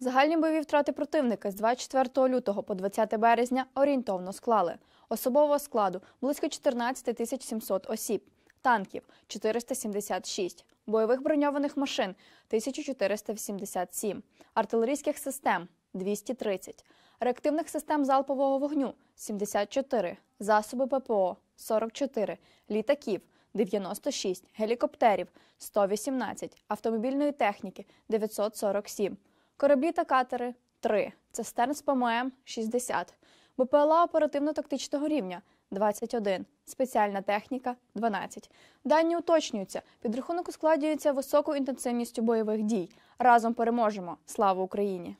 Загальні бойові втрати противника з 24 лютого по 20 березня орієнтовно склали. Особового складу близько 14 тисяч 700 осіб, танків 476, бойових броньованих машин 1487, артилерійських систем 230, реактивних систем залпового вогню 74, засоби ППО 44, літаків 96, гелікоптерів 118, автомобільної техніки 947, кораблі та катери 3, цистерн з ПММ 60, БПЛА оперативно-тактичного рівня 21, спеціальна техніка 12. Дані уточнюються. Підрахунок ускладнюється високою інтенсивністю бойових дій. Разом переможемо. Слава Україні!